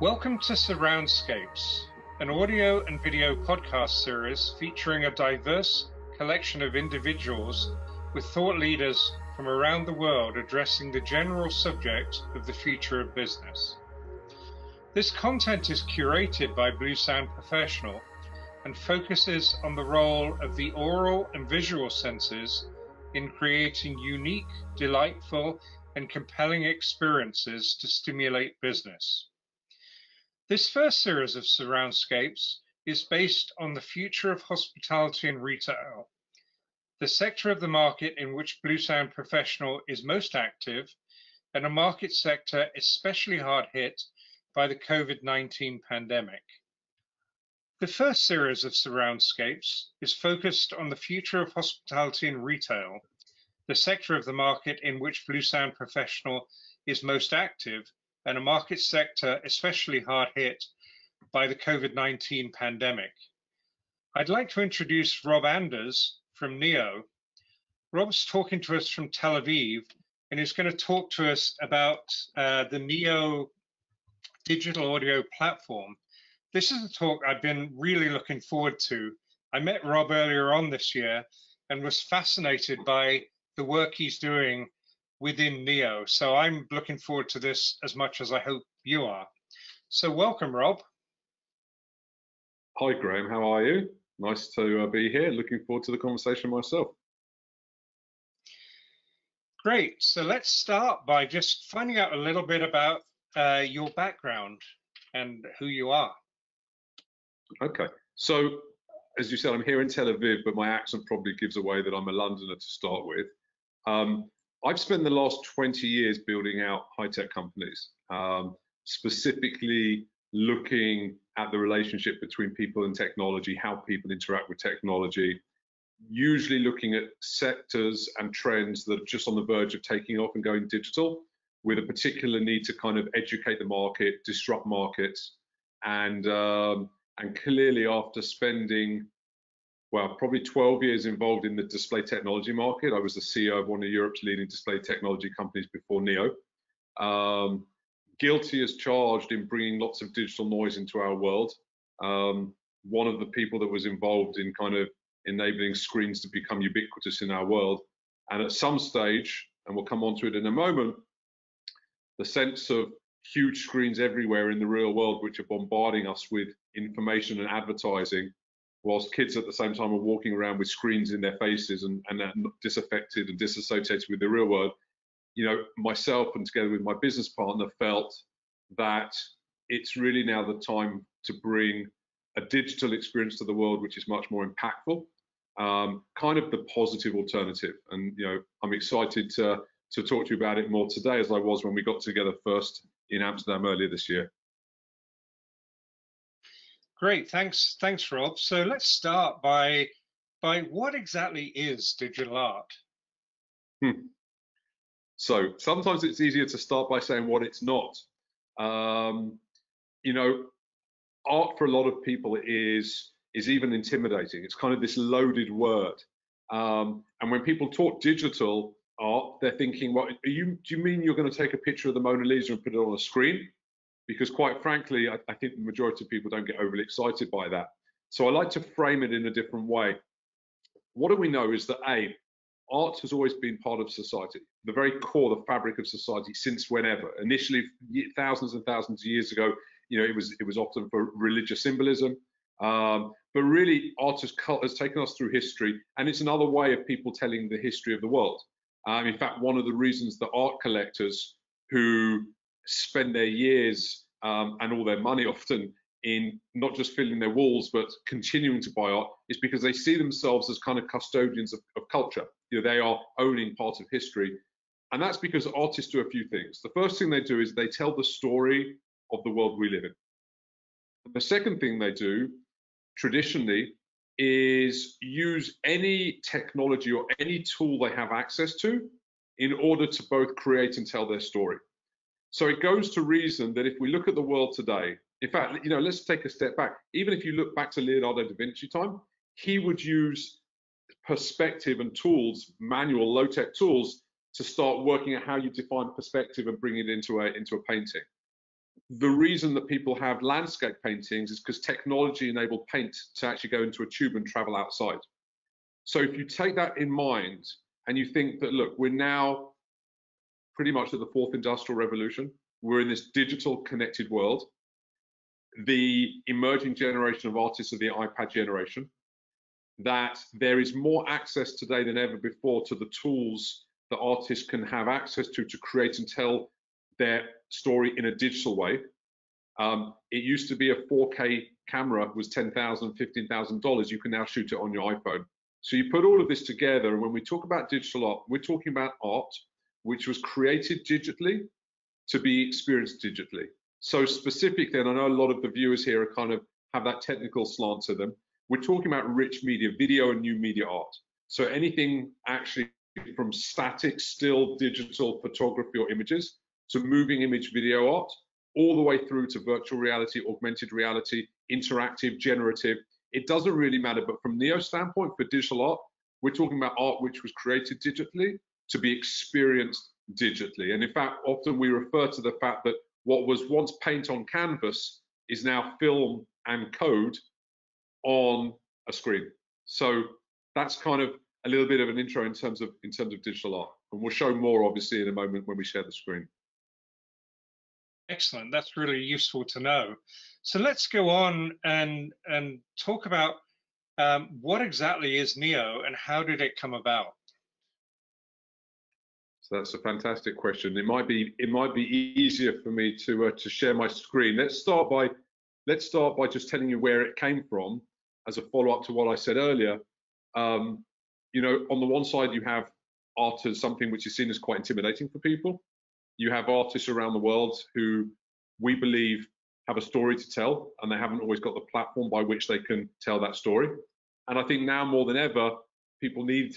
Welcome to Surroundscapes, an audio and video podcast series featuring a diverse collection of individuals with thought leaders from around the world addressing the general subject of the future of business. This content is curated by Bluesound Professional and focuses on the role of the aural and visual senses in creating unique, delightful, and compelling experiences to stimulate business. This first series of Surroundscapes is based on the future of hospitality and retail, the sector of the market in which Bluesound Professional is most active, and a market sector especially hard hit by the COVID-19 pandemic. The first series of Surroundscapes is focused on the future of hospitality and retail, the sector of the market in which Bluesound Professional is most active, and a market sector especially hard hit by the COVID-19 pandemic. I'd like to introduce Rob Anders from Niio. Rob's talking to us from Tel Aviv, and he's going to talk to us about uh, the Niio digital audio platform. This is a talk I've been really looking forward to. I met Rob earlier on this year and was fascinated by the work he's doing within Niio. So I'm looking forward to this as much as I hope you are. So welcome, Rob. Hi, Graham. How are you? Nice to uh, be here. Looking forward to the conversation myself. Great. So let's start by just finding out a little bit about uh, your background and who you are. Okay. So, as you said, I'm here in Tel Aviv, but my accent probably gives away that I'm a Londoner to start with. Um, I've spent the last 20 years building out high-tech companies, um, specifically looking at the relationship between people and technology, how people interact with technology, usually looking at sectors and trends that are just on the verge of taking off and going digital, with a particular need to kind of educate the market, disrupt markets, and um, and clearly after spending well, probably 12 years involved in the display technology market. I was the CEO of one of Europe's leading display technology companies before Niio. Um, guilty as charged in bringing lots of digital noise into our world. Um, one of the people that was involved in kind of enabling screens to become ubiquitous in our world. And at some stage, and we'll come on to it in a moment, the sense of huge screens everywhere in the real world, which are bombarding us with information and advertising, whilst kids at the same time are walking around with screens in their faces and, and disaffected and disassociated with the real world, you know, myself and together with my business partner felt that it's really now the time to bring a digital experience to the world which is much more impactful, um, kind of the positive alternative. And you know, I'm excited to to talk to you about it more today as I was when we got together first in Amsterdam earlier this year. Great, thanks, thanks, Rob. So let's start by by what exactly is digital art? Hmm. So sometimes it's easier to start by saying what it's not. Um, you know, art for a lot of people is is even intimidating. It's kind of this loaded word. Um, and when people talk digital art, they're thinking, "What you do you mean you're going to take a picture of the Mona Lisa and put it on a screen?" Because quite frankly, I, I think the majority of people don't get overly excited by that. So I like to frame it in a different way. What do we know is that A, art has always been part of society, the very core, the fabric of society since whenever. Initially, thousands and thousands of years ago, you know, it was it was often for religious symbolism. Um, but really, art has, has, taken us through history, and it's another way of people telling the history of the world. Um, in fact, one of the reasons that art collectors who spend their years um, and all their money often in not just filling their walls but continuing to buy art is because they see themselves as kind of custodians of, of culture. You know, they are owning part of history. And that's because artists do a few things. The first thing they do is they tell the story of the world we live in. The second thing they do traditionally is use any technology or any tool they have access to in order to both create and tell their story. So it goes to reason that if we look at the world today, in fact, you know, let's take a step back. Even if you look back to Leonardo da Vinci time, he would use perspective and tools, manual low-tech tools, to start working at how you define perspective and bring it into a into a painting. the reason that people have landscape paintings is because technology enabled paint to actually go into a tube and travel outside. So if you take that in mind and you think that, look, we're now pretty much at the fourth industrial revolution, we're in this digital connected world. The emerging generation of artists are the iPad generation, that there is more access today than ever before to the tools that artists can have access to to create and tell their story in a digital way. Um, it used to be a 4K camera was $10,000, $15,000. You can now shoot it on your iPhone. So you put all of this together, and when we talk about digital art, we're talking about art which was created digitally to be experienced digitally. So specifically, and I know a lot of the viewers here are kind of have that technical slant to them. We're talking about rich media, video and new media art. So anything actually from static, still digital photography or images to moving image video art, all the way through to virtual reality, augmented reality, interactive, generative. It doesn't really matter, but from Niio standpoint for digital art, we're talking about art which was created digitally to be experienced digitally. And in fact, often we refer to the fact that what was once paint on canvas is now film and code on a screen. So that's kind of a little bit of an intro in terms of in terms of digital art. And we'll show more obviously in a moment when we share the screen. Excellent. That's really useful to know. So let's go on and and talk about um, what exactly is Niio and how did it come about? So that's a fantastic question. It might be it might be easier for me to uh, to share my screen. Let's start by let's start by just telling you where it came from as a follow up to what I said earlier. Um, you know, on the one side you have art as something which is seen as quite intimidating for people you have artists around the world who we believe have a story to tell and they haven't always got the platform by which they can tell that story. And I think now more than ever, people need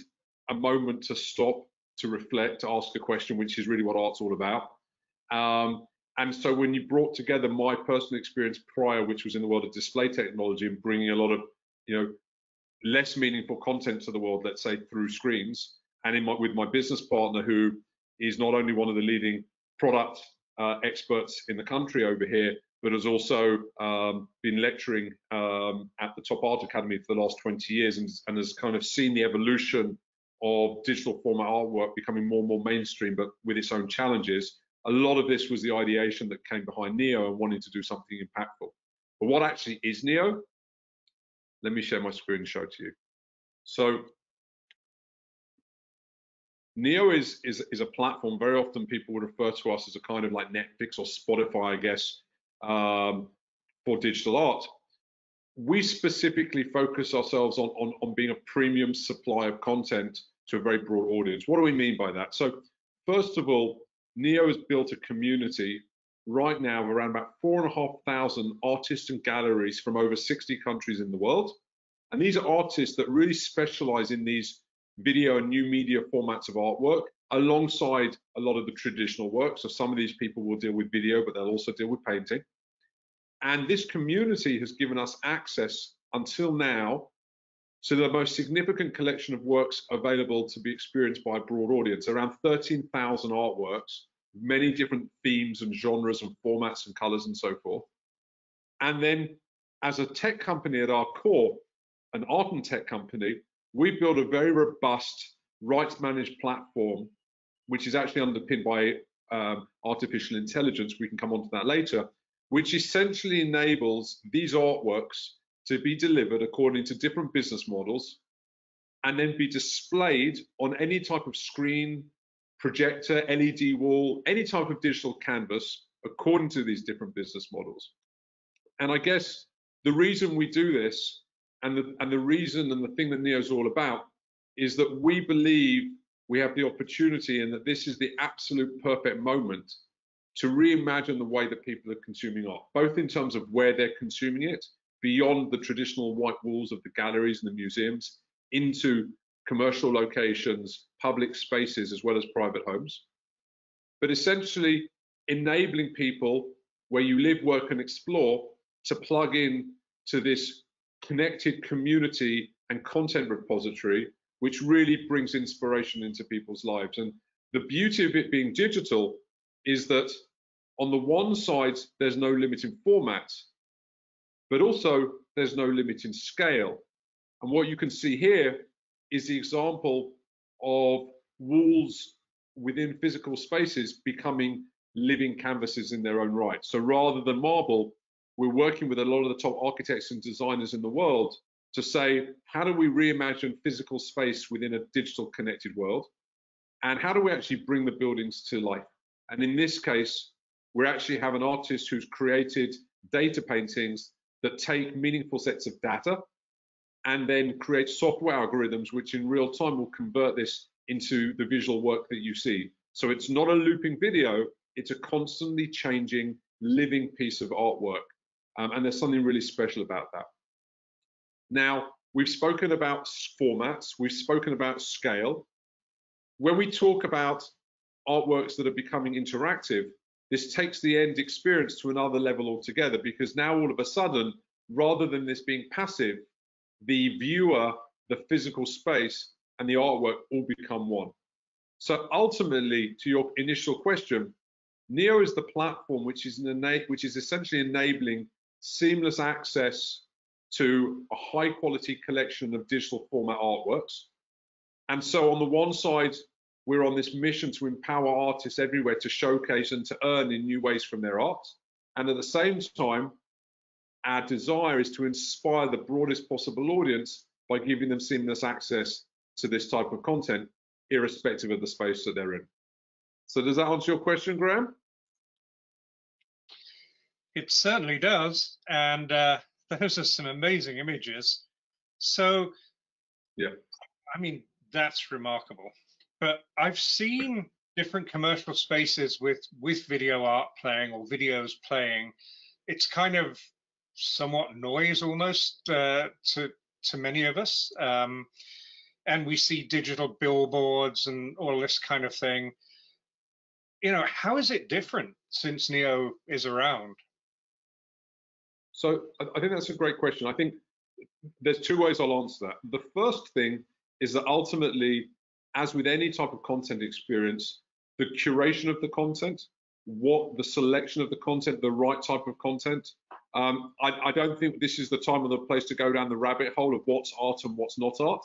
a moment to stop, to reflect, to ask a question, which is really what art's all about. Um, and so when you brought together my personal experience prior, which was in the world of display technology and bringing a lot of, you know, less meaningful content to the world, let's say through screens, and in my, with my business partner who is not only one of the leading product uh, experts in the country over here, but has also um, been lecturing um, at the Top Art Academy for the last 20 years and, and, has kind of seen the evolution of digital format artwork becoming more and more mainstream, but with its own challenges. A lot of this was the ideation that came behind Niio and wanting to do something impactful. But what actually is Niio? Let me share my screen and show to you. So Niio is, is is a platform. Very often, people would refer to us as a kind of like Netflix or Spotify, I guess, um, for digital art. We specifically focus ourselves on, on on being a premium supply of content to a very broad audience. What do we mean by that? So, first of all, Niio has built a community right now of around about four and a half thousand artists and galleries from over 60 countries in the world. And these are artists that really specialize in these video and new media formats of artwork alongside a lot of the traditional work. So some of these people will deal with video, but they'll also deal with painting. And this community has given us access until now to the most significant collection of works available to be experienced by a broad audience, around 13,000 artworks, many different themes and genres and formats and colors and so forth. And then as a tech company at our core, an art and tech company, we built a very robust rights managed platform, which is actually underpinned by um, artificial intelligence. We can come on to that later, which essentially enables these artworks to be delivered according to different business models and then be displayed on any type of screen, projector, LED wall, any type of digital canvas according to these different business models. And I guess the reason we do this and the, and the reason and the thing that Niio is all about is that we believe we have the opportunity and that this is the absolute perfect moment to reimagine the way that people are consuming art, both in terms of where they're consuming it, beyond the traditional white walls of the galleries and the museums, into commercial locations, public spaces, as well as private homes. But essentially enabling people where you live, work, and explore to plug in to this connected community and content repository, which really brings inspiration into people's lives. And the beauty of it being digital is that on the one side, there's no limit in format, but also there's no limit in scale. And what you can see here is the example of walls within physical spaces becoming living canvases in their own right. So rather than marble, we're working with a lot of the top architects and designers in the world to say, how do we reimagine physical space within a digital connected world? And how do we actually bring the buildings to life? And in this case, we actually have an artist who's created data paintings that take meaningful sets of data and then create software algorithms which in real time will convert this into the visual work that you see. So it's not a looping video, it's a constantly changing living piece of artwork. Um, and there's something really special about that. Now, we've spoken about formats, we've spoken about scale. When we talk about artworks that are becoming interactive, this takes the end experience to another level altogether because now all of a sudden, rather than this being passive, the viewer, the physical space, and the artwork all become one. So ultimately, to your initial question, Niio is the platform which is, which is essentially enabling seamless access to a high quality collection of digital format artworks. And so on the one side, we're on this mission to empower artists everywhere to showcase and to earn in new ways from their art. And at the same time, our desire is to inspire the broadest possible audience by giving them seamless access to this type of content, irrespective of the space that they're in. So does that answer your question, Graham? It certainly does. And uh, those are some amazing images. So, yeah, I mean, that's remarkable. But I've seen different commercial spaces with with video art playing or videos playing. It's kind of somewhat noise almost uh, to to many of us. Um, and we see digital billboards and all this kind of thing. You know, how is it different since Niio is around? So I think that's a great question. I think there's two ways I'll answer that. The first thing is that ultimately, as with any type of content experience, the curation of the content, what the selection of the content, the right type of content. Um, I, I, don't think this is the time or the place to go down the rabbit hole of what's art and what's not art,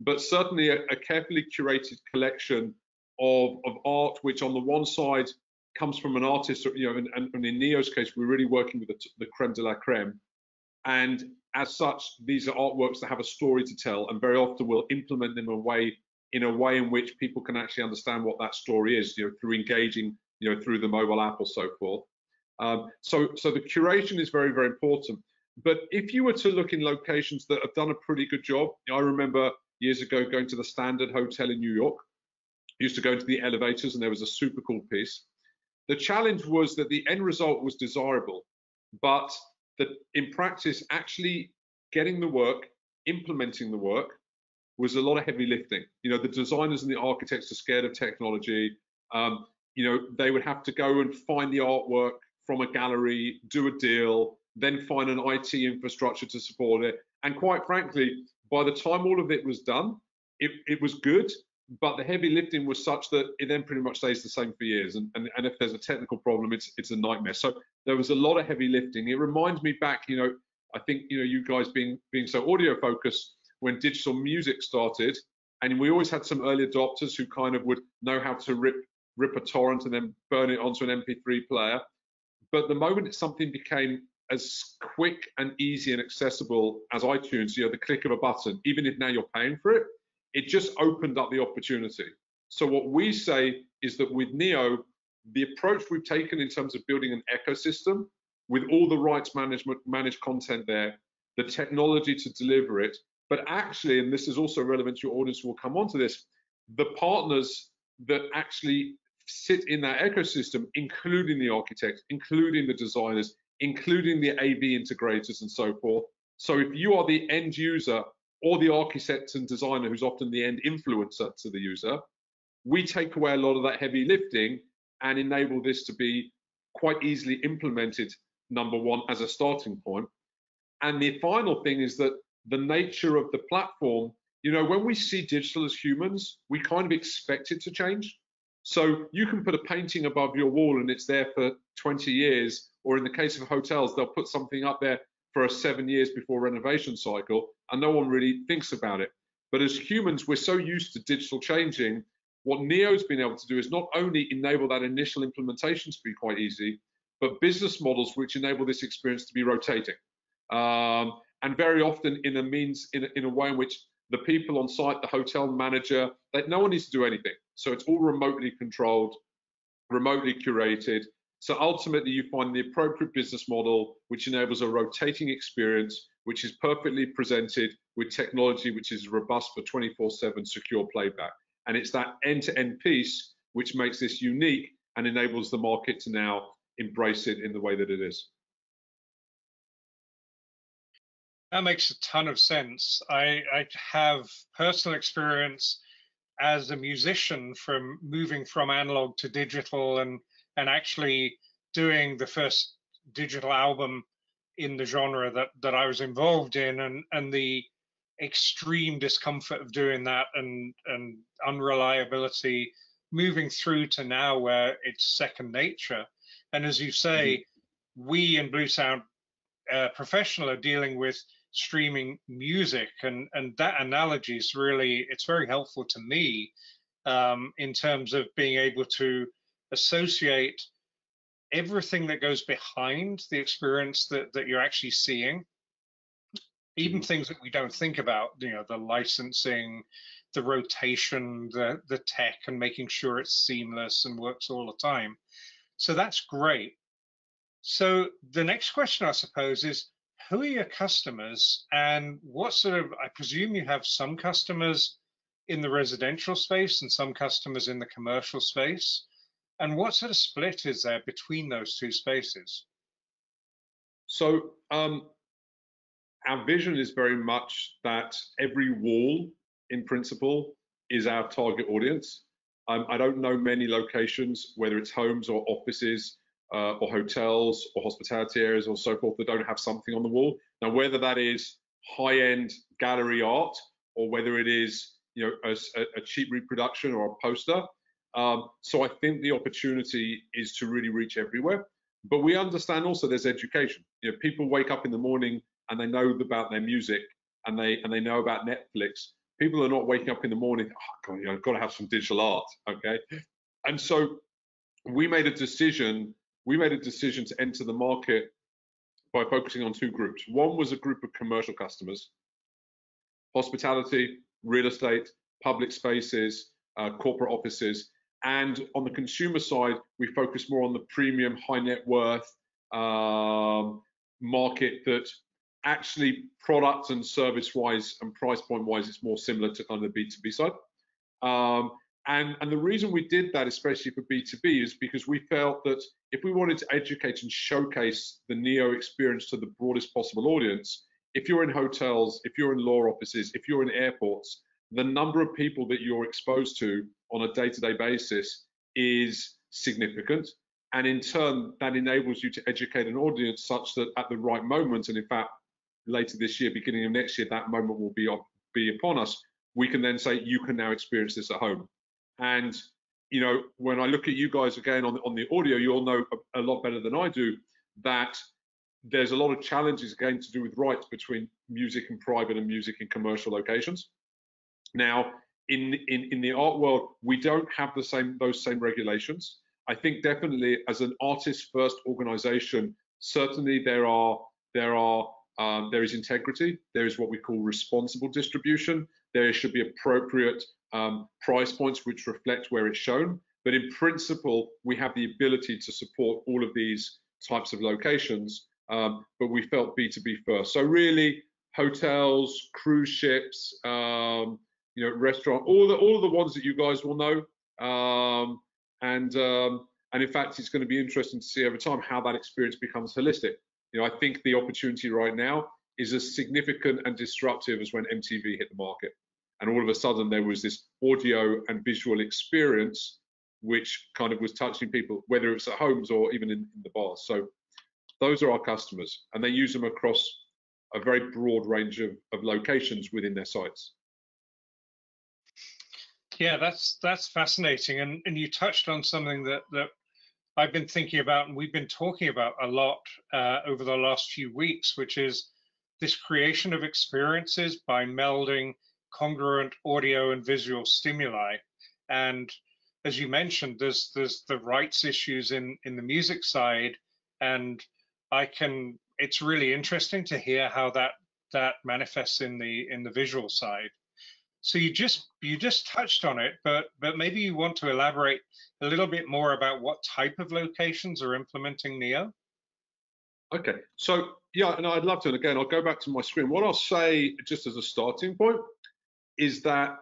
but certainly a, a carefully curated collection of, of art, which on the one side comes from an artist, you know, and, and in Niio's case, we're really working with the, the creme de la creme. And as such, these are artworks that have a story to tell, and very often we'll implement them in a way in a way in which people can actually understand what that story is, you know, through engaging, you know, through the mobile app or so forth. Um, so, so the curation is very, very important. But if you were to look in locations that have done a pretty good job, I remember years ago going to the Standard Hotel in New York. I used to go into the elevators, and there was a super cool piece. The challenge was that the end result was desirable, but that in practice, actually getting the work, implementing the work, was a lot of heavy lifting. You know, the designers and the architects are scared of technology. Um, you know, they would have to go and find the artwork from a gallery, do a deal, then find an IT infrastructure to support it. And quite frankly, by the time all of it was done, it, it was good, but the heavy lifting was such that it then pretty much stays the same for years. And, and, and if there's a technical problem, it's it's a nightmare. So there was a lot of heavy lifting. It reminds me back, you know, I think you know you guys being being so audio focused when digital music started, and we always had some early adopters who kind of would know how to rip rip a torrent and then burn it onto an MP3 player. But the moment something became as quick and easy and accessible as iTunes, you know, the click of a button, even if now you're paying for it, it just opened up the opportunity. So what we say is that with Niio, the approach we've taken in terms of building an ecosystem with all the rights management, managed content there, the technology to deliver it, but actually, and this is also relevant to your audience, will come on to this, the partners that actually sit in that ecosystem, including the architects, including the designers, including the AV integrators and so forth. So if you are the end user or the architect and designer who's often the end influencer to the user, we take away a lot of that heavy lifting and enable this to be quite easily implemented, number one, as a starting point. And the final thing is that the nature of the platform, you know, when we see digital as humans, we kind of expect it to change. So you can put a painting above your wall and it's there for 20 years, or in the case of hotels, they'll put something up there for a seven years before renovation cycle, and no one really thinks about it. But as humans, we're so used to digital changing. What Niio's been able to do is not only enable that initial implementation to be quite easy, but business models which enable this experience to be rotating. Um, and very often in a means, in a, in a way in which the people on site, the hotel manager, that no one needs to do anything. So it's all remotely controlled, remotely curated. So ultimately, you find the appropriate business model which enables a rotating experience, which is perfectly presented with technology which is robust for 24/7 secure playback. And it's that end-to-end piece which makes this unique and enables the market to now embrace it in the way that it is. That makes a ton of sense. I, I have personal experience as a musician from moving from analog to digital and and actually doing the first digital album in the genre that that I was involved in and and the extreme discomfort of doing that and and unreliability moving through to now where it's second nature and as you say mm-hmm. we in Bluesound uh, professional are dealing with streaming music and and that analogy is really it's very helpful to me um, in terms of being able to associate everything that goes behind the experience that that you're actually seeing even things that we don't think about you know the licensing the rotation the the tech and making sure it's seamless and works all the time. So that's great. So the next question i suppose is who are your customers and what sort of, I presume you have some customers in the residential space and some customers in the commercial space. And what sort of split is there between those two spaces? So um, our vision is very much that every wall, in principle, is our target audience. Um, I don't know many locations, whether it's homes or offices, uh, or hotels or hospitality areas or so forth that don't have something on the wall. Now, whether that is high-end gallery art or whether it is you know a, a cheap reproduction or a poster. Um, so I think the opportunity is to really reach everywhere. But we understand also there's education. You know, people wake up in the morning and they know about their music and they and they know about Netflix. People are not waking up in the morning. Oh, God, you know, I've got to have some digital art. Okay, and so we made a decision we made a decision to enter the market by focusing on two groups. One was a group of commercial customers, hospitality, real estate, public spaces, uh, corporate offices. And on the consumer side, we focus more on the premium, high net worth um, market that actually product and service wise and price point wise, it's more similar to kind of the B2B side. Um, and, and the reason we did that, especially for B2B, is because we felt that if we wanted to educate and showcase the Niio experience to the broadest possible audience, if you're in hotels, if you're in law offices, if you're in airports, the number of people that you're exposed to on a day-to-day basis is significant. And in turn, that enables you to educate an audience such that at the right moment, and in fact, later this year, beginning of next year, that moment will be, be upon us, we can then say, you can now experience this at home. And you know, when I look at you guys again on the, on the audio, you all know a, a lot better than I do that there's a lot of challenges again to do with rights between music and private and music in commercial locations. Now, in, in, in the art world, we don't have the same those same regulations. I think definitely as an artist first organization, certainly there are there are um, there is integrity. There is what we call responsible distribution. There should be appropriate um, price points which reflect where it's shown. But in principle, we have the ability to support all of these types of locations. Um, but we felt B2B first. So really, hotels, cruise ships, um, you know, restaurant, all the all of the ones that you guys will know. Um, and um, and in fact, it's going to be interesting to see over time how that experience becomes holistic. You know, I think the opportunity right now is as significant and disruptive as when MTV hit the market and all of a sudden there was this audio and visual experience which kind of was touching people whether it's at homes or even in, in the bars. So those are our customers and they use them across a very broad range of, of locations within their sites. Yeah, that's that's fascinating, and and you touched on something that that I've been thinking about, and we've been talking about a lot uh, over the last few weeks, which is this creation of experiences by melding congruent audio and visual stimuli. And as you mentioned, there's there's the rights issues in in the music side, and I can. It's really interesting to hear how that that manifests in the in the visual side. So you just you just touched on it, but but maybe you want to elaborate a little bit more about what type of locations are implementing Niio. Okay, so yeah, and I'd love to. And again, I'll go back to my screen. What I'll say, just as a starting point, is that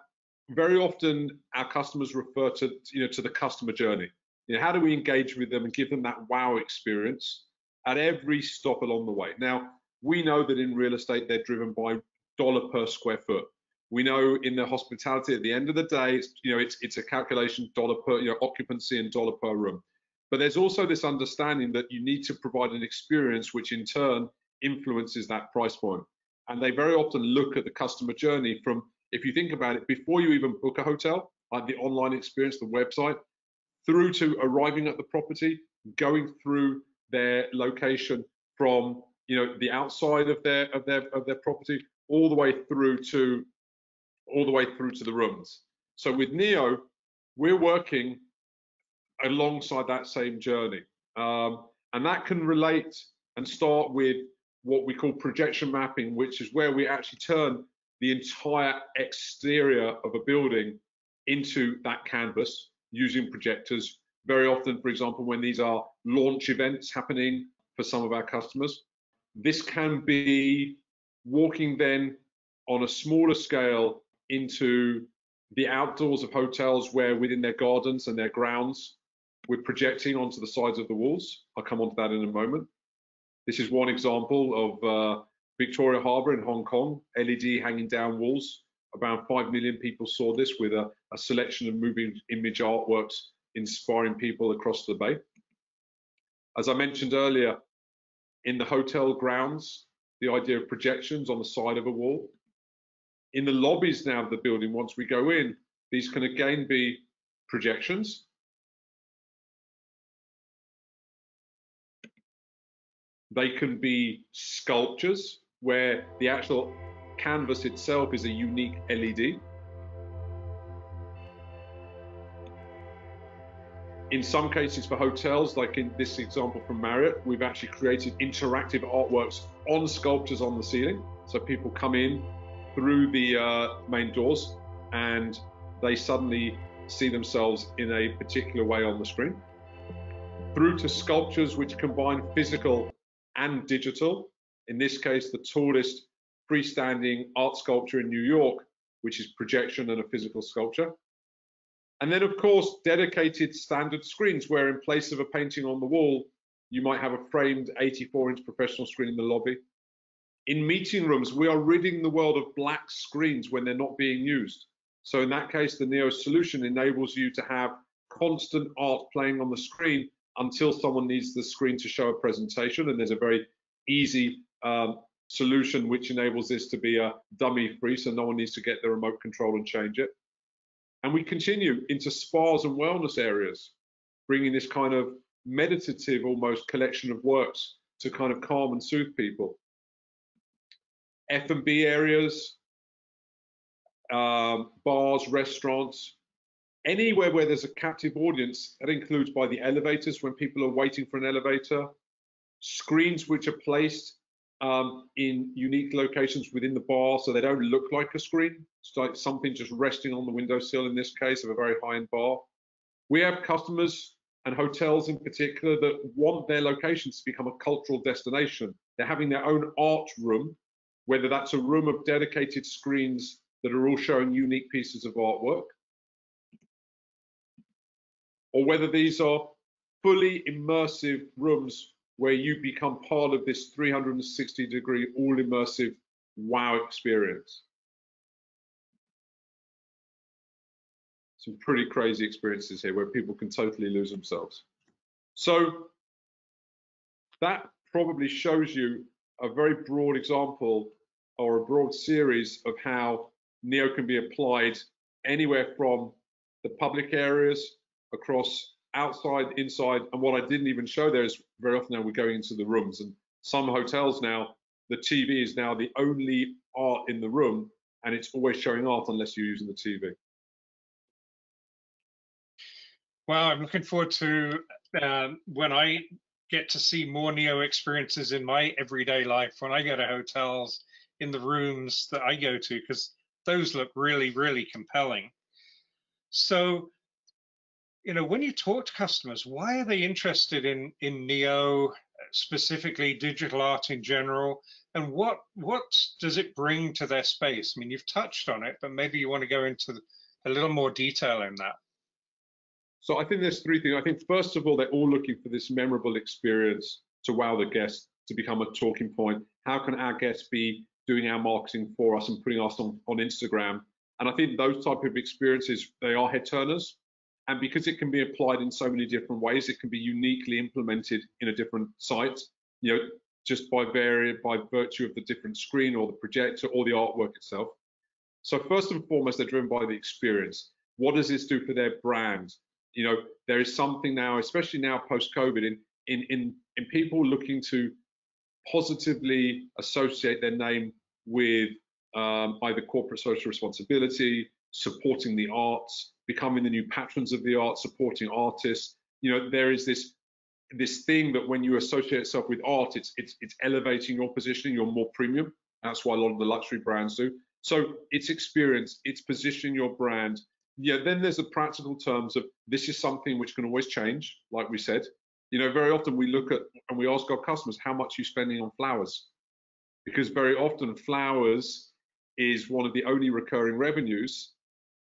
very often our customers refer to you know to the customer journey. You know, how do we engage with them and give them that wow experience at every stop along the way? Now, we know that in real estate they're driven by dollar per square foot. We know in the hospitality at the end of the day, it's, you know, it's it's a calculation dollar per you know occupancy and dollar per room. But there's also this understanding that you need to provide an experience which in turn influences that price point. And they very often look at the customer journey from if you think about it, before you even book a hotel, like the online experience, the website, through to arriving at the property, going through their location from you know the outside of their of their of their property all the way through to all the way through to the rooms. So with Niio, we're working alongside that same journey, um, and that can relate and start with what we call projection mapping, which is where we actually turn the entire exterior of a building into that canvas using projectors. Very often, for example, when these are launch events happening for some of our customers, this can be walking then on a smaller scale into the outdoors of hotels where within their gardens and their grounds, we're projecting onto the sides of the walls. I'll come on to that in a moment. This is one example of uh, Victoria Harbour in Hong Kong, LED hanging down walls. About 5 million people saw this with a, a selection of moving image artworks inspiring people across the bay. As I mentioned earlier, in the hotel grounds, the idea of projections on the side of a wall. In the lobbies now of the building, once we go in, these can again be projections They can be sculptures where the actual canvas itself is a unique LED. In some cases for hotels, like in this example from Marriott, we've actually created interactive artworks on sculptures on the ceiling. So people come in through the uh, main doors and they suddenly see themselves in a particular way on the screen. Through to sculptures which combine physical and digital. In this case, the tallest freestanding art sculpture in New York, which is projection and a physical sculpture. And then, of course, dedicated standard screens where in place of a painting on the wall, you might have a framed 84 inch professional screen in the lobby. In meeting rooms, we are ridding the world of black screens when they're not being used. So in that case, the Niio solution enables you to have constant art playing on the screen until someone needs the screen to show a presentation. And there's a very easy um, solution which enables this to be a dummy free, so no one needs to get the remote control and change it. And we continue into spas and wellness areas, bringing this kind of meditative almost collection of works to kind of calm and soothe people. F&B areas, um, bars, restaurants, anywhere where there's a captive audience, that includes by the elevators when people are waiting for an elevator, screens which are placed um, in unique locations within the bar so they don't look like a screen. It's like something just resting on the windowsill in this case of a very high-end bar. We have customers and hotels in particular that want their locations to become a cultural destination. They're having their own art room, whether that's a room of dedicated screens that are all showing unique pieces of artwork, or whether these are fully immersive rooms where you become part of this 360 degree all immersive wow experience. Some pretty crazy experiences here where people can totally lose themselves. So that probably shows you a very broad example or a broad series of how Niio can be applied anywhere from the public areas, across outside, inside, and what I didn't even show there is very often now we're going into the rooms, and some hotels now, the TV is now the only art in the room, and it's always showing art unless you're using the TV. Well, I'm looking forward to um, when I get to see more Niio experiences in my everyday life when I go to hotels in the rooms that I go to, because those look really, really compelling. So, you know, when you talk to customers, why are they interested in in Niio, specifically digital art in general, and what what does it bring to their space? I mean, you've touched on it, but maybe you want to go into a little more detail in that. So I think there's three things. I think first of all, they're all looking for this memorable experience to wow the guest, to become a talking point. How can our guests be doing our marketing for us and putting us on, on Instagram? And I think those type of experiences, they are head turners. And because it can be applied in so many different ways, it can be uniquely implemented in a different site, you know, just by vari- by virtue of the different screen or the projector or the artwork itself. So first and foremost, they're driven by the experience. What does this do for their brand? You know, there is something now, especially now post-COVID, in in in in people looking to positively associate their name with um, either corporate social responsibility, supporting the arts, becoming the new patrons of the art, supporting artists. You know, there is this this thing that when you associate yourself with art, it's it's it's elevating your positioning. You're more premium. That's why a lot of the luxury brands do. So it's experience, it's positioning your brand. Yeah, then there's the practical terms of this is something which can always change, like we said. You know, very often we look at and we ask our customers how much are you spending on flowers, because very often flowers is one of the only recurring revenues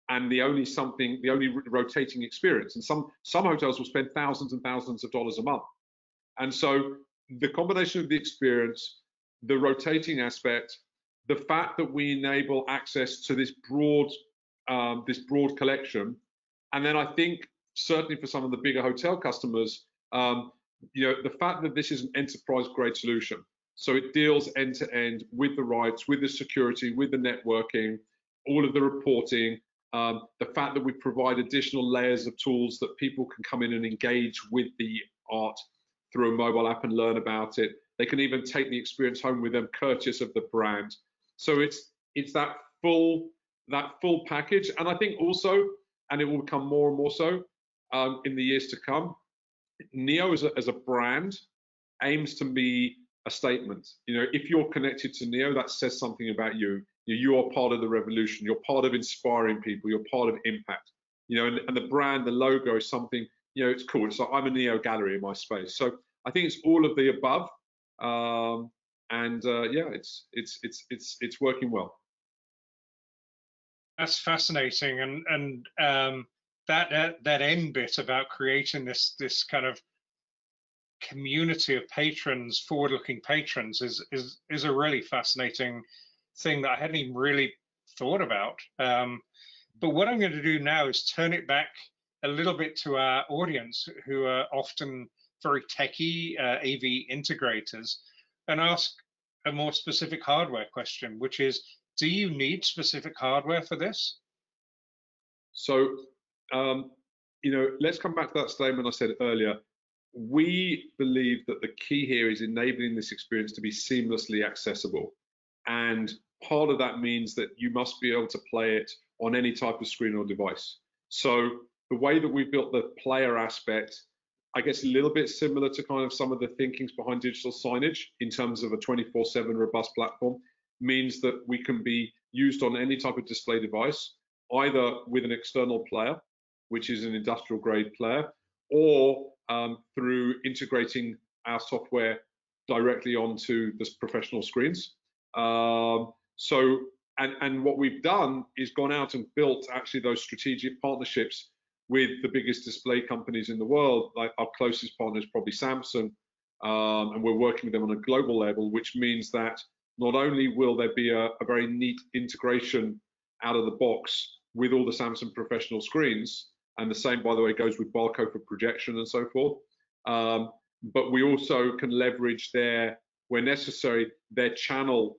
and the only something, the only rotating experience. And some some hotels will spend thousands and thousands of dollars a month. And so the combination of the experience, the rotating aspect, the fact that we enable access to this broad um, this broad collection, and then I think certainly for some of the bigger hotel customers, um, you know, the fact that this is an enterprise grade solution. So it deals end to end with the rights, with the security, with the networking, all of the reporting, um, the fact that we provide additional layers of tools that people can come in and engage with the art through a mobile app and learn about it. They can even take the experience home with them, courteous of the brand. So it's it's that full that full package, and I think also, and it will become more and more so um, in the years to come. Niio as a, as a brand aims to be a statement. You know, if you're connected to Niio, that says something about you. You are part of the revolution. You're part of inspiring people. You're part of impact. You know, and, and the brand, the logo is something. You know, it's cool. It's like I'm a Niio gallery in my space. So I think it's all of the above. Um, and uh, yeah, it's it's it's it's it's working well. That's fascinating, and and um, that, that that end bit about creating this this kind of community of patrons, forward-looking patrons, is is is a really fascinating thing that I hadn't even really thought about. Um, but what I'm going to do now is turn it back a little bit to our audience, who are often very techy uh, AV integrators, and ask a more specific hardware question, which is, do you need specific hardware for this? So, um, you know, let's come back to that statement I said earlier we believe that the key here is enabling this experience to be seamlessly accessible. And part of that means that you must be able to play it on any type of screen or device. So the way that we built the player aspect, I guess a little bit similar to kind of some of the thinkings behind digital signage in terms of a 24/7 robust platform, means that we can be used on any type of display device, either with an external player, which is an industrial grade player, or um, through integrating our software directly onto the professional screens. Um, so, and, and what we've done is gone out and built actually those strategic partnerships with the biggest display companies in the world. Like our closest partner is probably Samsung, um, and we're working with them on a global level, which means that not only will there be a, a very neat integration out of the box with all the Samsung professional screens, and the same, by the way, goes with Barco for projection and so forth. Um, but we also can leverage their, where necessary, their channel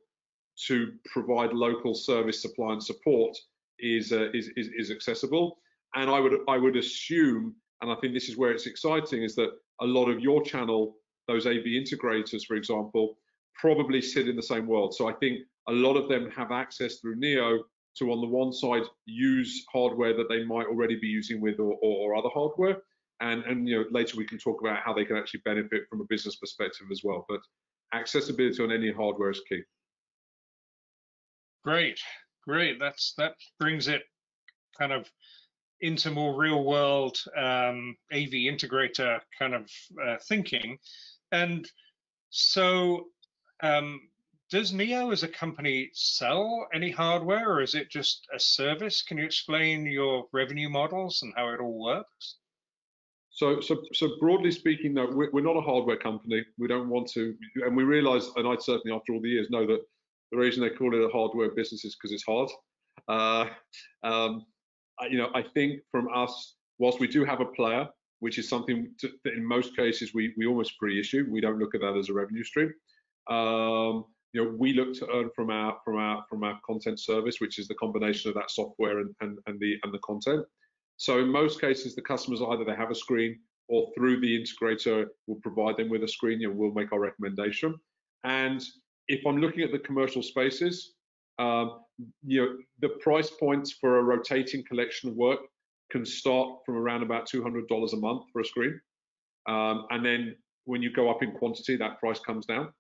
to provide local service supply and support is, uh, is, is, is, accessible. And I would I would assume, and I think this is where it's exciting, is that a lot of your channel, those AV integrators, for example, probably sit in the same world. So I think a lot of them have access through Niio to, on the one side, use hardware that they might already be using with or, or, or other hardware, and and you know later we can talk about how they can actually benefit from a business perspective as well. But accessibility on any hardware is key. Great, great. That's that brings it kind of into more real world um, AV integrator kind of uh, thinking. And so, um, does Niio as a company sell any hardware or is it just a service? Can you explain your revenue models and how it all works? So, so, so broadly speaking, no, we're, we're not a hardware company. We don't want to, and we realise, and I certainly, after all the years, know that the reason they call it a hardware business is because it's hard. Uh, um, you know, I think from us, whilst we do have a player, which is something to, that in most cases we we almost pre-issue. We don't look at that as a revenue stream. Um, you know, we look to earn from our from our from our content service, which is the combination of that software and and, and the and the content. So in most cases, the customers either they have a screen or through the integrator will provide them with a screen. You know, we'll make our recommendation. And if I'm looking at the commercial spaces, um, you know, the price points for a rotating collection of work can start from around about $200 a month for a screen. Um, and then when you go up in quantity, that price comes down.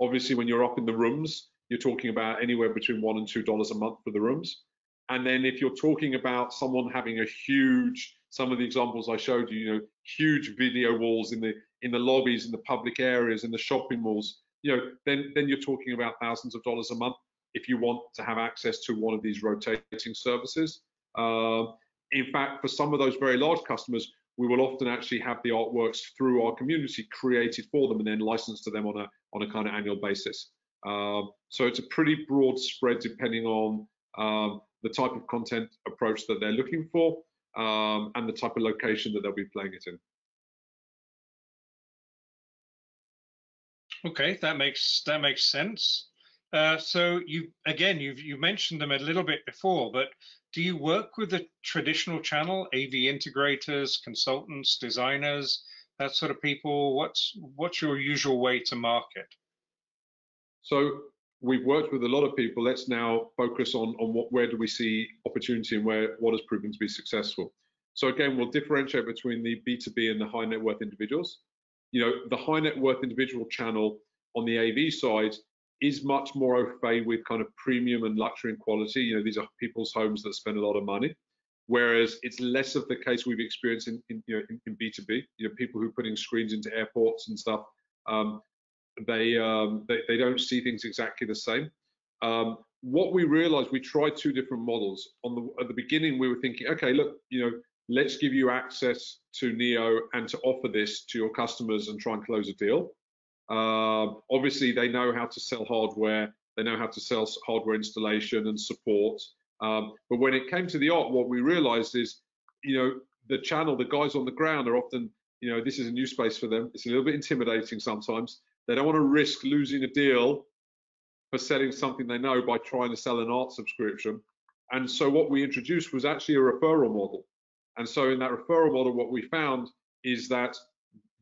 Obviously, when you're up in the rooms, you're talking about anywhere between one and two dollars a month for the rooms. And then if you're talking about someone having a huge, some of the examples I showed you, you know, huge video walls in the in the lobbies, in the public areas, in the shopping malls, you know, then then you're talking about thousands of dollars a month if you want to have access to one of these rotating services. Uh, in fact, for some of those very large customers, we will often actually have the artworks through our community created for them and then licensed to them on a on a kind of annual basis. Um, so it's a pretty broad spread depending on um, the type of content approach that they're looking for um, and the type of location that they'll be playing it in. Okay, that makes that makes sense. Uh, so you again, you've you mentioned them a little bit before, but do you work with the traditional channel, AV integrators, consultants, designers, that sort of people? What's what's your usual way to market? So we've worked with a lot of people. Let's now focus on on what where do we see opportunity and where what has proven to be successful. So again, we'll differentiate between the B2B and the high net worth individuals. You know, the high net worth individual channel on the AV side is much more au fait with kind of premium and luxury and quality. You know, these are people's homes that spend a lot of money. Whereas it's less of the case we've experienced in, in you know in, in, B2B. You know, people who are putting screens into airports and stuff, um, they, um, they they don't see things exactly the same. Um, what we realized, we tried two different models. On the at the beginning, we were thinking, okay, look, you know, let's give you access to Niio and to offer this to your customers and try and close a deal. Uh, obviously, they know how to sell hardware. They know how to sell hardware installation and support. Um, but when it came to the art, what we realized is, you know, the channel, the guys on the ground are often, you know, this is a new space for them. It's a little bit intimidating sometimes. They don't want to risk losing a deal for selling something they know by trying to sell an art subscription. And so what we introduced was actually a referral model. And so in that referral model, what we found is that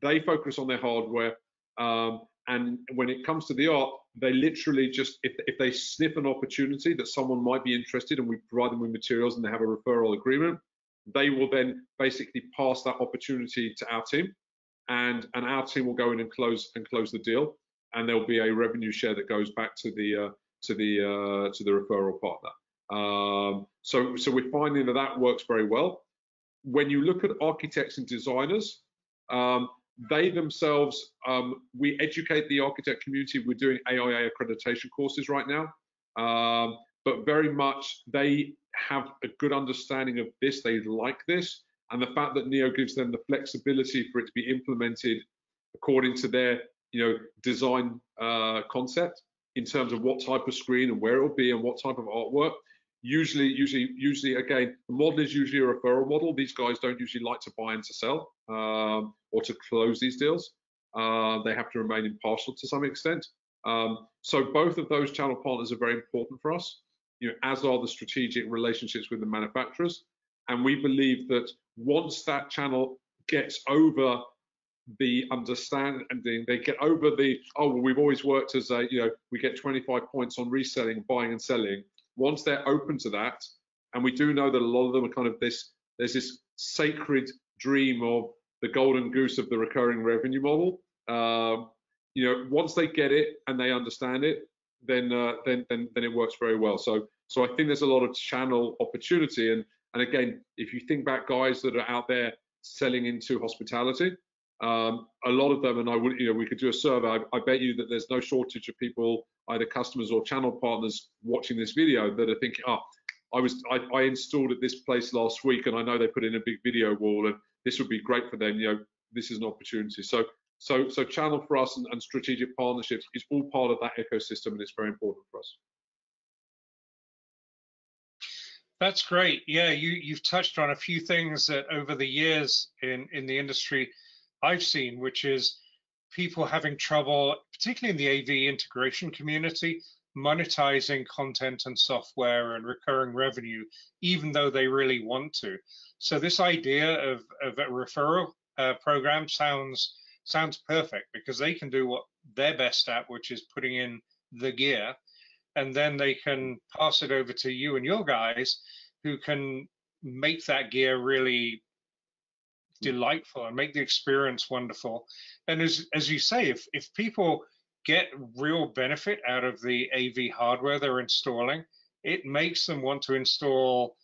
they focus on their hardware, um, and when it comes to the art, they literally just, if, if they sniff an opportunity that someone might be interested and we provide them with materials and they have a referral agreement, they will then basically pass that opportunity to our team and, and our team will go in and close and close the deal. And there'll be a revenue share that goes back to the, uh, to the, uh, to the referral partner. Um, so, so we're finding that that works very well. When you look at architects and designers, um, they themselves, um, we educate the architect community. We're doing AIA accreditation courses right now, um, but very much they have a good understanding of this. They like this, and the fact that Niio gives them the flexibility for it to be implemented according to their, you know, design uh, concept in terms of what type of screen and where it will be and what type of artwork usually usually usually again the model is usually a referral model. These guys don't usually like to buy and to sell um, or to close these deals. Uh, they have to remain impartial to some extent. Um, so both of those channel partners are very important for us. You know as are the strategic relationships with the manufacturers. And we believe that once that channel gets over the understanding, they get over the, oh, well, we've always worked as a, you know, we get 25 points on reselling, buying and selling. Once they're open to that, and we do know that a lot of them are kind of this, there's this sacred dream of the golden goose of the recurring revenue model. Um, you know, once they get it and they understand it, then uh, then then then it works very well. So so I think there's a lot of channel opportunity. And and again, if you think about guys that are out there selling into hospitality, um, a lot of them, and I would, you know, we could do a survey. I, I, bet you that there's no shortage of people, either customers or channel partners, watching this video that are thinking, oh, I was, I, I installed at this place last week, and I know they put in a big video wall, and this would be great for them. You know, this is an opportunity. So, so, so channel for us and, and strategic partnerships is all part of that ecosystem, and it's very important for us. That's great. Yeah, you you've touched on a few things that over the years in in the industry I've seen, which is people having trouble, particularly in the AV integration community, monetizing content and software and recurring revenue, even though they really want to. So this idea of, of a referral uh, program sounds sounds perfect because they can do what they're best at, which is putting in the gear, and then they can pass it over to you and your guys who can make that gear really delightful and make the experience wonderful. And as as you say, if if people get real benefit out of the AV hardware they're installing, it makes them want to install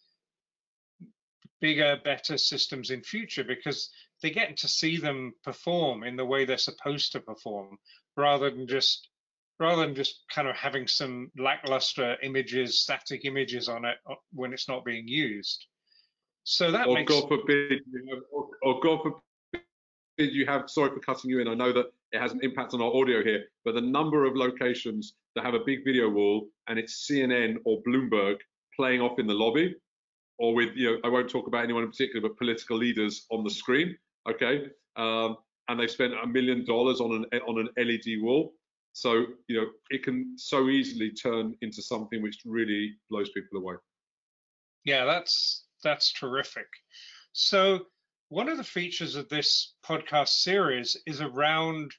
bigger, better systems in future because they get to see them perform in the way they're supposed to perform, rather than just rather than just kind of having some lackluster images, static images on it uh, when it's not being used. So that or makes. God forbid, or, or God forbid you have. Sorry for cutting you in. I know that it has an impact on our audio here, but the number of locations that have a big video wall and it's CNN or Bloomberg playing off in the lobby, or with you know, I won't talk about anyone in particular, but political leaders on the screen. Okay, um, and they've spent a million dollars on an on an LED wall. So you know, it can so easily turn into something which really blows people away. Yeah, that's that's terrific. So one of the features of this podcast series is around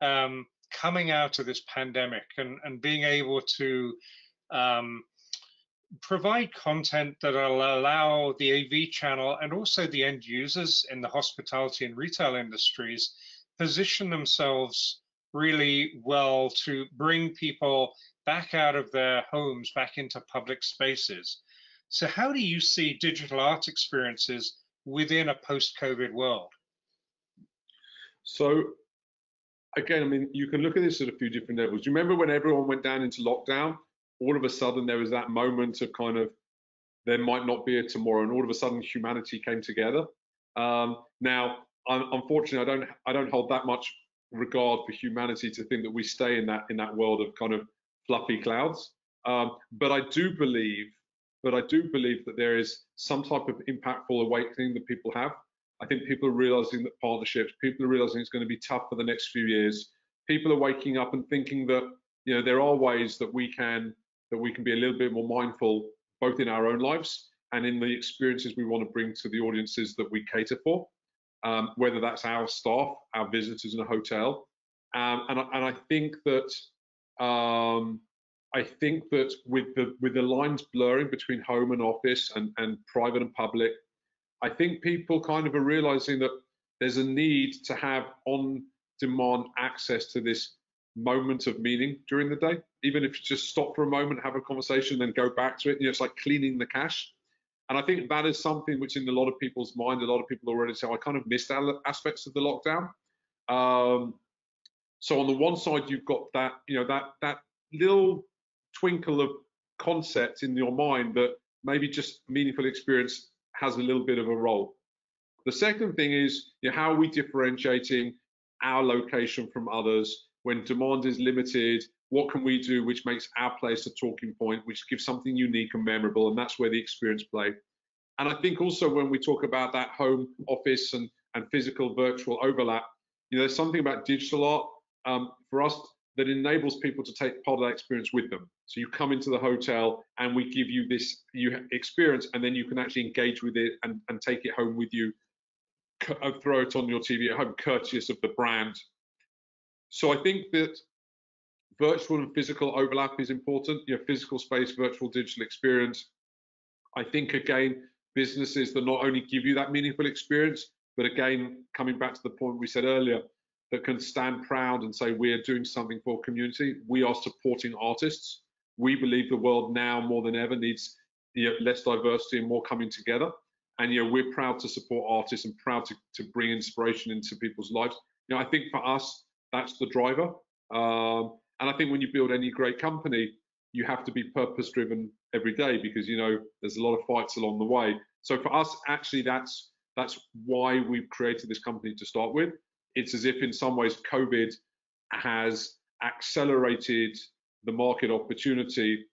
um, coming out of this pandemic and, and being able to um, provide content that will allow the AV channel and also the end users in the hospitality and retail industries position themselves really well to bring people back out of their homes, back into public spaces. So how do you see digital art experiences within a post-COVID world? So again, I mean, you can look at this at a few different levels. Do you remember when everyone went down into lockdown? All of a sudden, there was that moment of kind of there might not be a tomorrow, and all of a sudden, humanity came together. Um, now, unfortunately, I don't I don't hold that much regard for humanity to think that we stay in that in that world of kind of fluffy clouds. Um, but I do believe but I do believe that there is some type of impactful awakening that people have. I think people are realizing that partnerships, people are realizing it's going to be tough for the next few years. People are waking up and thinking that you know there are ways that we can that we can be a little bit more mindful both in our own lives and in the experiences we want to bring to the audiences that we cater for, um, whether that's our staff, our visitors in a hotel, um, and, and I think that um, I think that with the with the lines blurring between home and office and, and private and public, I think people kind of are realizing that there's a need to have on-demand access to this moment of meaning during the day. Even if you just stop for a moment, have a conversation, then go back to it. You know, it's like cleaning the cache. And I think that is something which in a lot of people's mind, a lot of people already say, I kind of missed aspects of the lockdown. Um, so on the one side, you've got that, you know, that that little twinkle of concept in your mind that maybe just meaningful experience has a little bit of a role. The second thing is you know, how are we differentiating our location from others when demand is limited? What can we do which makes our place a talking point, which gives something unique and memorable? And that's where the experience play. And I think also when we talk about that home office and, and physical virtual overlap, you know, there's something about digital art. Um, for us, that enables people to take part of that experience with them. So you come into the hotel and we give you this you experience, and then you can actually engage with it and, and take it home with you, uh, throw it on your TV at home, courteous of the brand. So I think that virtual and physical overlap is important. You know, physical space, virtual digital experience. I think again, businesses that not only give you that meaningful experience, but again, coming back to the point we said earlier, that can stand proud and say we're doing something for community. We are supporting artists. We believe the world now more than ever needs you know, less diversity and more coming together. And you know, we're proud to support artists and proud to, to bring inspiration into people's lives. You know, I think for us, that's the driver. Um, and I think when you build any great company, you have to be purpose driven every day because you know there's a lot of fights along the way. So for us, actually, that's that's why we've created this company to start with it's as if in some ways COVID has accelerated the market opportunity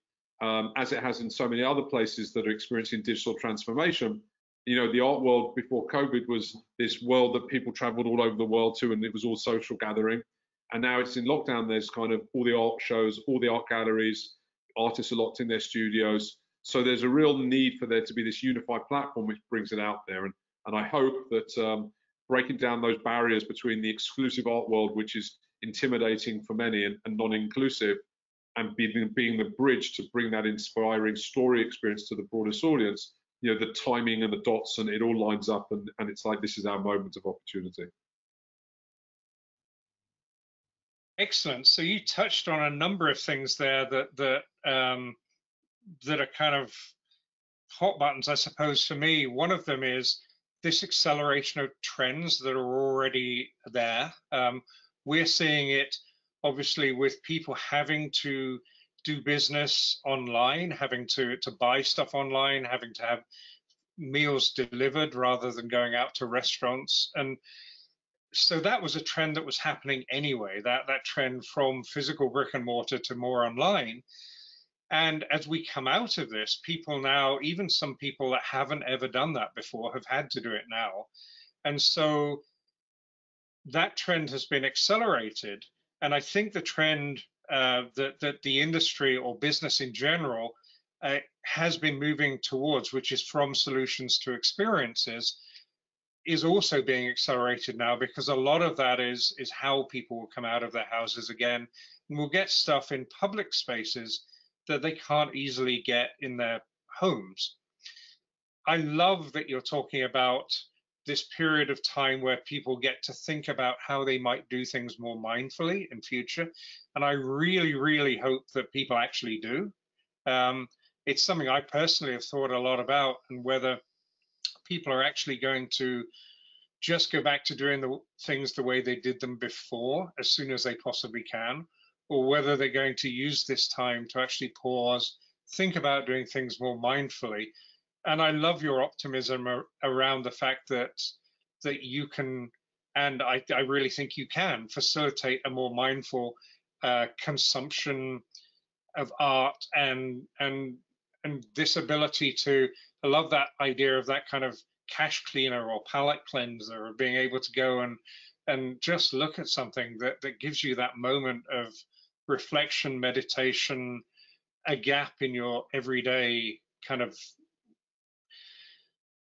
um, as it has in so many other places that are experiencing digital transformation. You know, the art world before COVID was this world that people traveled all over the world to, and it was all social gathering. And now it's in lockdown, there's kind of all the art shows, all the art galleries, artists are locked in their studios. So there's a real need for there to be this unified platform which brings it out there. And, and I hope that um, breaking down those barriers between the exclusive art world, which is intimidating for many and, and non-inclusive, and being, being the bridge to bring that inspiring story experience to the broadest audience. You know, the timing and the dots and it all lines up, and, and it's like this is our moment of opportunity. Excellent. So you touched on a number of things there that that um, that are kind of hot buttons, I suppose, for me. One of them is this acceleration of trends that are already there. Um, we're seeing it obviously with people having to do business online, having to, to buy stuff online, having to have meals delivered rather than going out to restaurants. And so that was a trend that was happening anyway, that, that trend from physical brick and mortar to more online. And as we come out of this, people now, even some people that haven't ever done that before, have had to do it now. And so that trend has been accelerated. And I think the trend uh, that, that the industry or business in general uh, has been moving towards, which is from solutions to experiences, is also being accelerated now because a lot of that is is how people will come out of their houses again and will get stuff in public spaces that they can't easily get in their homes. I love that you're talking about this period of time where people get to think about how they might do things more mindfully in future. And I really, really hope that people actually do. Um, it's something I personally have thought a lot about and whether people are actually going to just go back to doing the things the way they did them before as soon as they possibly can, or whether they're going to use this time to actually pause, think about doing things more mindfully. And I love your optimism around the fact that that you can, and I, I really think you can facilitate a more mindful uh, consumption of art and and and this ability to I love that idea of that kind of cache cleaner or palette cleanser of being able to go and and just look at something that that gives you that moment of reflection, meditation, a gap in your everyday kind of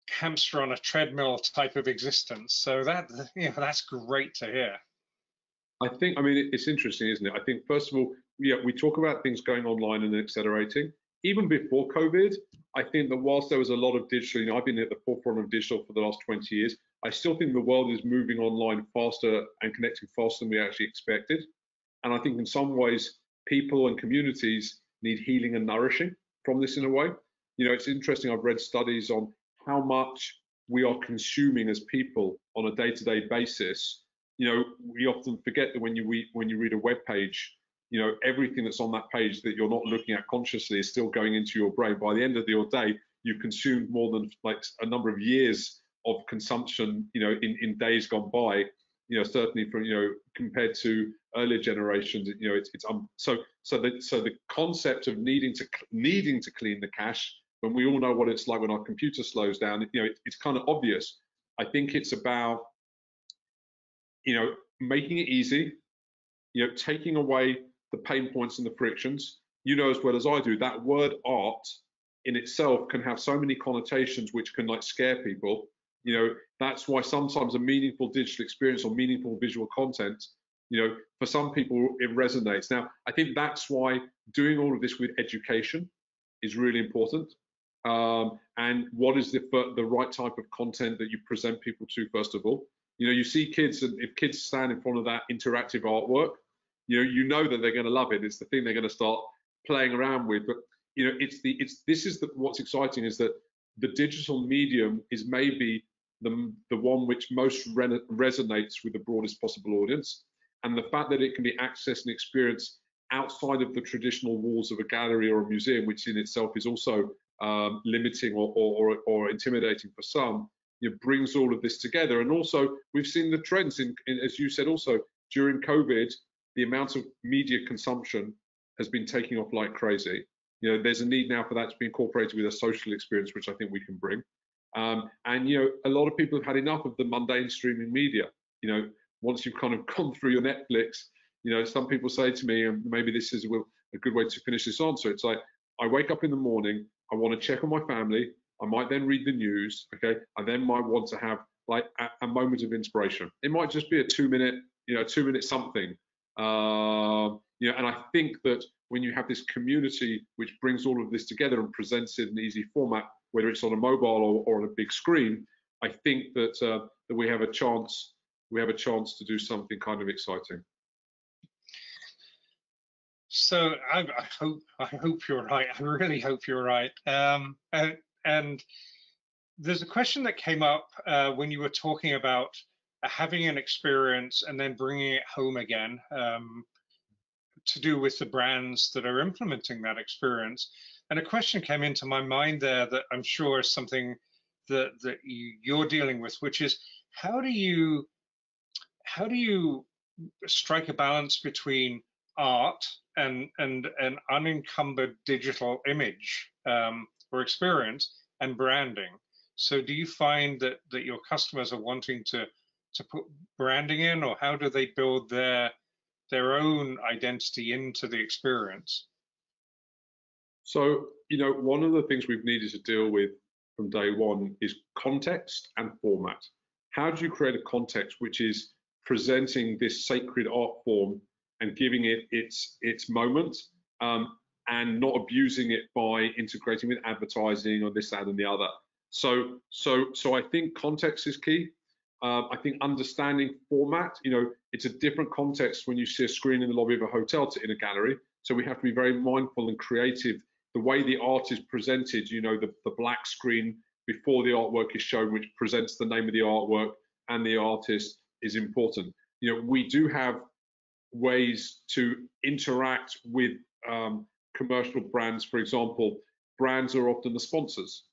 hamster on a treadmill type of existence. So that you know that's great to hear. I think I mean it's interesting, isn't it? I think first of all, yeah, we talk about things going online and accelerating. Even before COVID, I think that whilst there was a lot of digital, you know, I've been at the forefront of digital for the last 20 years. I still think the world is moving online faster and connecting faster than we actually expected. And I think in some ways, people and communities need healing and nourishing from this in a way. You know, it's interesting. I've read studies on how much we are consuming as people on a day-to-day basis. You know, we often forget that when you read when you read a web page, you know, everything that's on that page that you're not looking at consciously is still going into your brain. By the end of your day, you've consumed more than like a number of years of consumption, you know, in, in days gone by you know certainly from you know compared to earlier generations you know it's, it's um, so so the so the concept of needing to needing to clean the cache when we all know what it's like when our computer slows down you know it, it's kind of obvious i think it's about you know making it easy you know, taking away the pain points and the frictions. You know as well as I do that word art in itself can have so many connotations which can like scare people. You know, that's why sometimes a meaningful digital experience or meaningful visual content, you know, for some people it resonates. Now, I think that's why doing all of this with education is really important. Um, and what is the the right type of content that you present people to first of all? You know, you see kids, and if kids stand in front of that interactive artwork, you know, you know that they're going to love it. It's the thing they're going to start playing around with. But you know, it's the it's this is the, what's exciting is that the digital medium is maybe the the one which most re resonates with the broadest possible audience, and the fact that it can be accessed and experienced outside of the traditional walls of a gallery or a museum, which in itself is also um, limiting or, or, or, intimidating for some, know, brings all of this together. And also, we've seen the trends in, in, as you said, also during COVID, the amount of media consumption has been taking off like crazy. You know, there's a need now for that to be incorporated with a social experience, which I think we can bring. Um, and you know, a lot of people have had enough of the mundane streaming media. You know, once you've kind of gone through your Netflix, you know, some people say to me, and maybe this is a good way to finish this answer. It's like I wake up in the morning, I want to check on my family. I might then read the news, okay. I then might want to have like a, a moment of inspiration. It might just be a two-minute, you know, two-minute something. Uh, you know, and I think that when you have this community which brings all of this together and presents it in an easy format, whether it's on a mobile or, or on a big screen, I think that uh, that we have a chance we have a chance to do something kind of exciting. So I, I hope I hope you're right. I really hope you're right. Um, and, and, there's a question that came up uh, when you were talking about having an experience and then bringing it home again um, to do with the brands that are implementing that experience. And a question came into my mind there that I'm sure is something that that you're dealing with, which is how do you how do you strike a balance between art and and an unencumbered digital image um, or experience and branding? So do you find that that your customers are wanting to to put branding in, or how do they build their their own identity into the experience? So, you know, one of the things we've needed to deal with from day one is context and format. How do you create a context which is presenting this sacred art form and giving it its its moment um, and not abusing it by integrating with advertising or this, that, and the other. So, so, so I think context is key. Um, I think understanding format, you know, it's a different context when you see a screen in the lobby of a hotel to in a gallery. So we have to be very mindful and creative the way the art is presented, you know, the, the black screen before the artwork is shown, which presents the name of the artwork and the artist is important. You know, we do have ways to interact with um, commercial brands. For example, brands are often the sponsors.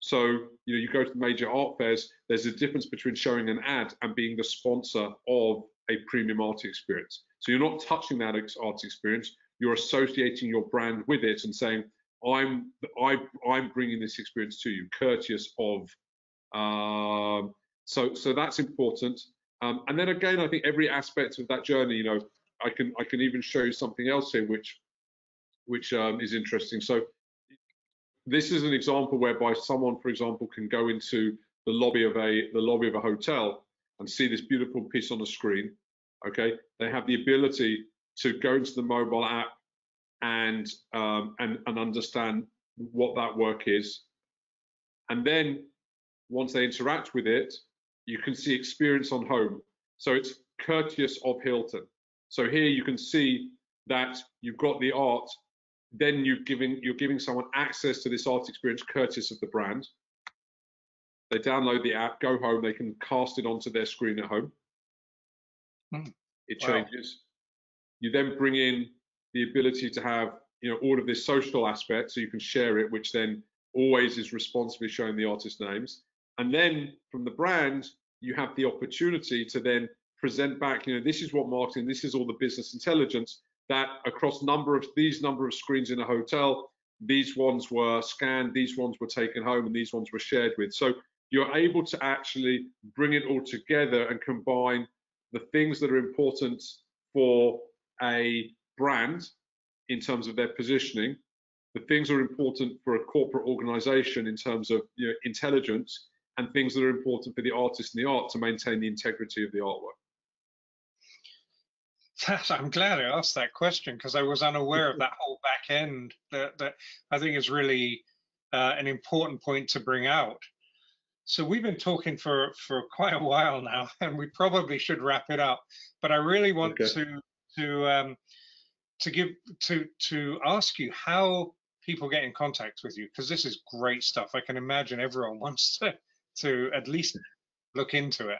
So, you know, you go to the major art fairs, there's a difference between showing an ad and being the sponsor of a premium art experience. So you're not touching that art experience, you're associating your brand with it and saying, I'm I, I'm bringing this experience to you, courteous of. Um, so so that's important. Um, and then again, I think every aspect of that journey, you know, I can I can even show you something else here, which which um, is interesting. So this is an example whereby someone, for example, can go into the lobby of a the lobby of a hotel and see this beautiful piece on the screen. Okay, they have the ability to go into the mobile app and um, and and understand what that work is, and then once they interact with it, you can see experience on home. So it's courteous of Hilton. So here you can see that you've got the art, then you're giving you're giving someone access to this art experience courteous of the brand. They download the app, go home, they can cast it onto their screen at home. Mm. It changes. Wow. You then bring in the ability to have you know all of this social aspect, so you can share it, which then always is responsibly showing the artist names. And then from the brand, you have the opportunity to then present back, you know, this is what marketing, this is all the business intelligence that across number of these number of screens in a hotel, these ones were scanned, these ones were taken home, and these ones were shared with. So you're able to actually bring it all together and combine the things that are important for a brand in terms of their positioning, the things that are important for a corporate organization in terms of you know, intelligence, and things that are important for the artist and the art to maintain the integrity of the artwork. I'm glad I asked that question because I was unaware of that whole back end that, that I think is really uh, an important point to bring out. So we've been talking for, for quite a while now, and we probably should wrap it up. But I really want okay. to to um, to give to to ask you how people get in contact with you because this is great stuff. I can imagine everyone wants to to at least look into it.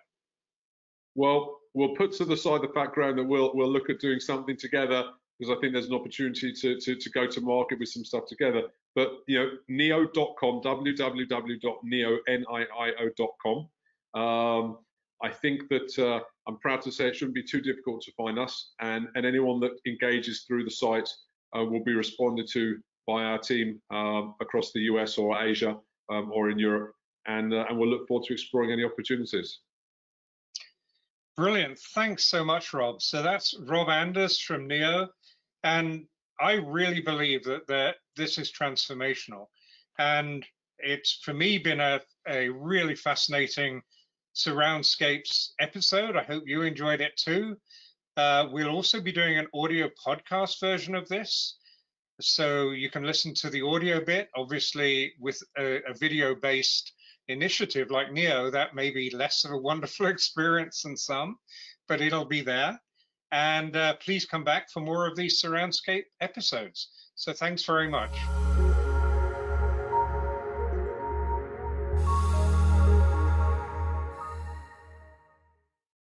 Well, we'll put to the side the background that we'll we'll look at doing something together because I think there's an opportunity to, to, to go to market with some stuff together. But you know, niio.com, www.niio.com. Um, I think that uh, I'm proud to say it shouldn't be too difficult to find us, and and anyone that engages through the site uh, will be responded to by our team um, across the US or Asia um, or in Europe, and uh, and we'll look forward to exploring any opportunities. Brilliant. Thanks so much, Rob. So that's Rob Anders from Niio, And I really believe that, that this is transformational. And it's, for me, been a, a really fascinating Surroundscapes episode. I hope you enjoyed it too. Uh, we'll also be doing an audio podcast version of this. So you can listen to the audio bit, obviously with a, a video based initiative like Niio, that may be less of a wonderful experience than some, but it'll be there. And uh, please come back for more of these Surroundscape episodes. So thanks very much.